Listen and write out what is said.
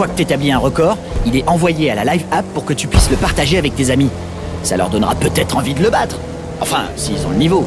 Une fois que t'établis un record, il est envoyé à la live app pour que tu puisses le partager avec tes amis. Ça leur donnera peut-être envie de le battre. Enfin, s'ils ont le niveau.